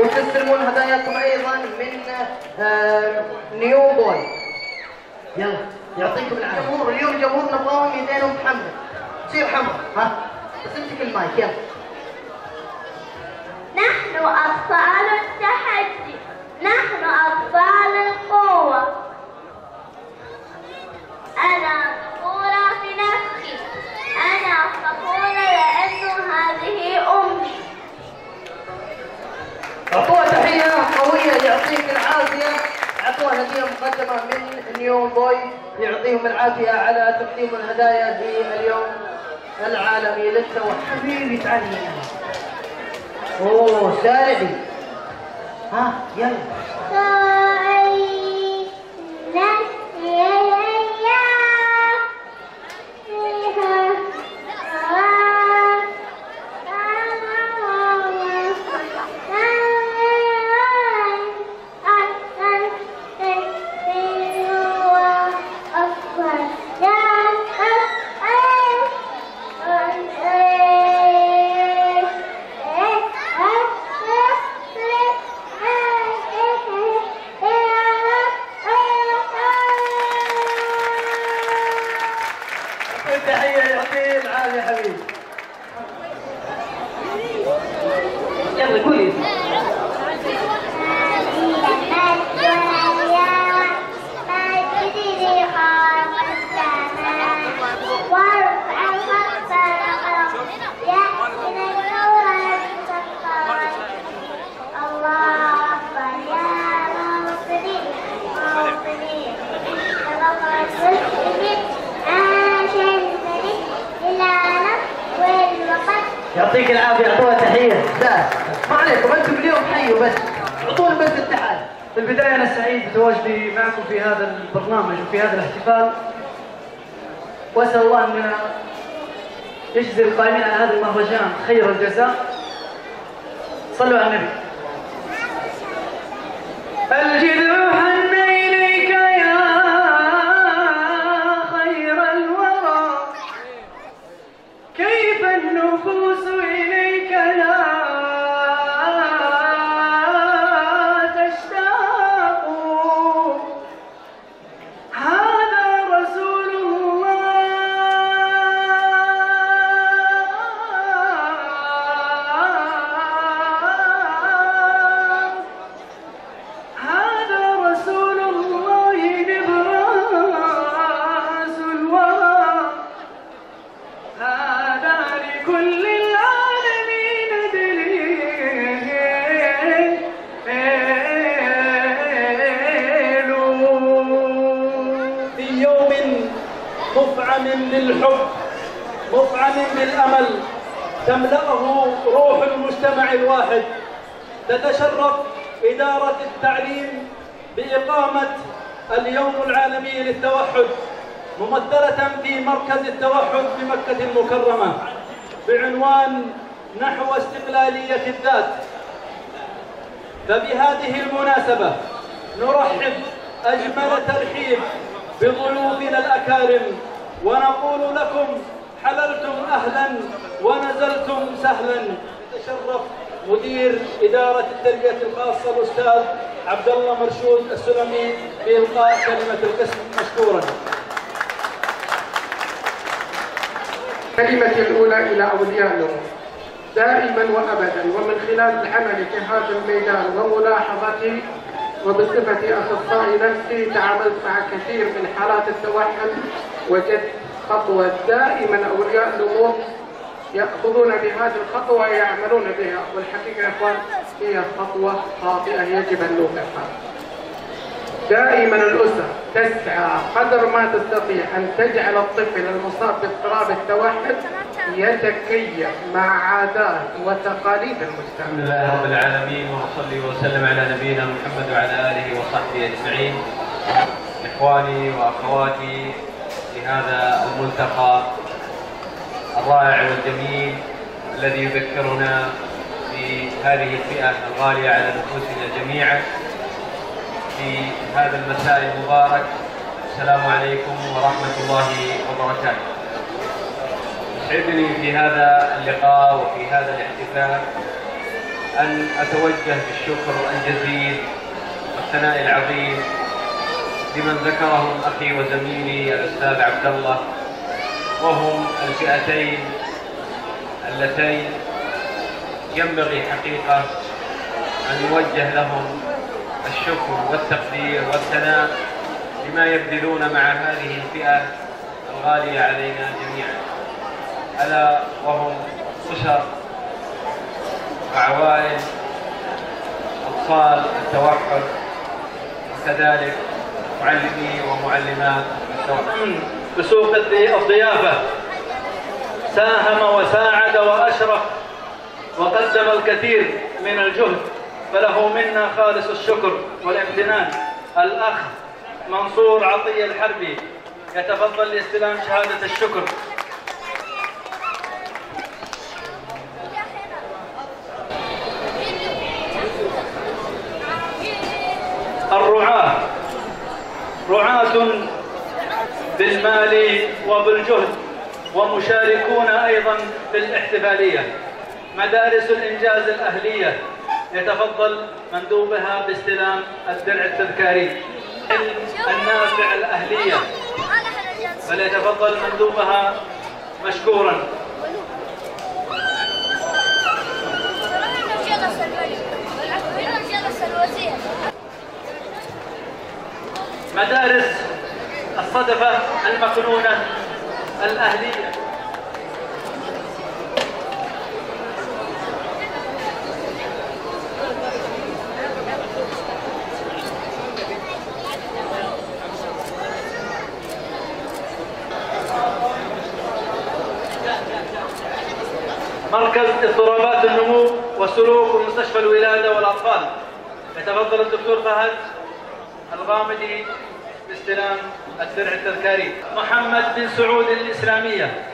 وتستلمون هداياكم أيضا من آه، نيو بوي يلا يعطيكم العافية. الجمهور اليوم جمهورنا نبغاهم يدينه محمد سير حمر ها بس امسك المايك يلا. نحن اطفال التحدي. مقدمة من نيو بوي يعطيهم العافية على تقديم الهدايا في اليوم العالمي للتوحد حبيبي تعال هنا أوه سارعي ها يلا. يعطيك العافية اعطوها تحية. لا ما عليكم أنتم اليوم حيوا بس. اعطونا بس التحية في البداية أنا سعيد بتواجدي معكم في هذا البرنامج وفي هذا الاحتفال. وأسأل الله أن يجزي القائمين على هذا المهرجان خير الجزاء. صلوا على النبي. الجذع تملأه روح المجتمع الواحد. تتشرف إدارة التعليم بإقامة اليوم العالمي للتوحد ممثلة في مركز التوحد بمكة المكرمة بعنوان نحو استقلالية الذات. فبهذه المناسبة نرحب أجمل ترحيب بضيوفنا الأكارم ونقول لكم حللتم أهلا ونزلتم سهلا يتشرف مدير إدارة التربية الخاصة الأستاذ عبد الله مرشود السلمي بإلقاء كلمة القسم مشكورا. كلمتي الأولى إلى أولياء الأمور دائما وأبدا ومن خلال العمل في هذا الميدان وملاحظتي وبصفتي أخصائي نفسي تعاملت مع كثير من حالات التوحد وجدت خطوة دائما أولياء الأمور. يأخذون بهذه الخطوة ويعملون بها. والحقيقة يا إخوان هي خطوة خاطئة يجب أن نوقفها. دائما الأسر تسعى قدر ما تستطيع أن تجعل الطفل المصاب باضطراب التوحد يتكيف مع عادات وتقاليد المجتمع. الحمد لله رب العالمين ونصلي وسلم على نبينا محمد وعلى آله وصحبه أجمعين. إخواني وأخواتي في هذا الملتقى الرائع والجميل الذي يذكرنا بهذه الفئة الغالية على نفوسنا جميعا. في هذا المساء المبارك السلام عليكم ورحمة الله وبركاته. يسعدني في هذا اللقاء وفي هذا الاحتفال أن أتوجه بالشكر الجزيل والثناء العظيم لمن ذكرهم أخي وزميلي الأستاذ عبد الله وهم الفئتين اللتين ينبغي حقيقة أن يوجه لهم الشكر والتقدير والثناء لما يبذلون مع هذه الفئة الغالية علينا جميعا. ألا وهم أسر وعوائل أطفال التوحد وكذلك معلمي ومعلمات التوحد. بسوق الضيافة. ساهم وساعد وأشرف وقدم الكثير من الجهد فله منا خالص الشكر والامتنان. الأخ منصور عطية الحربي يتفضل لاستلام شهادة الشكر. الرعاة. رعاة بالمال وبالجهد ومشاركون أيضا في الاحتفالية مدارس الإنجاز الأهلية. يتفضل مندوبها باستلام الدرع التذكاري. النافع الأهلية. فليتفضل مندوبها مشكورا. مدارس الصدفة المكنونة الأهلية. مركز اضطرابات النمو والسلوك ومستشفى الولادة والأطفال. يتفضل الدكتور فهد الغامدي. باستلام الدرع التذكاري. محمد بن سعود الإسلامية.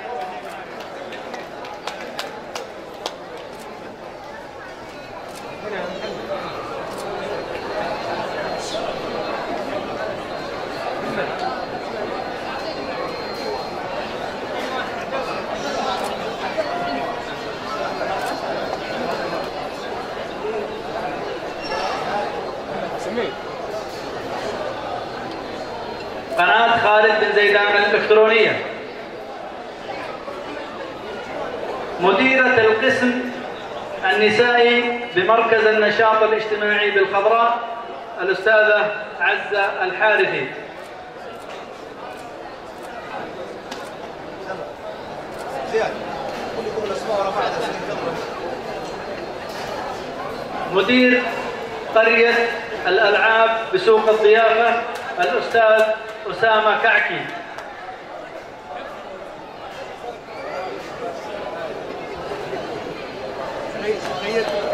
قناة خالد بن زيدان الإلكترونية. مديرة القسم النسائي بمركز النشاط الاجتماعي بالخضراء الأستاذة عزة الحارثي. مدير قرية الألعاب بسوق الضيافة الأستاذ أسامة كعكي. تخيل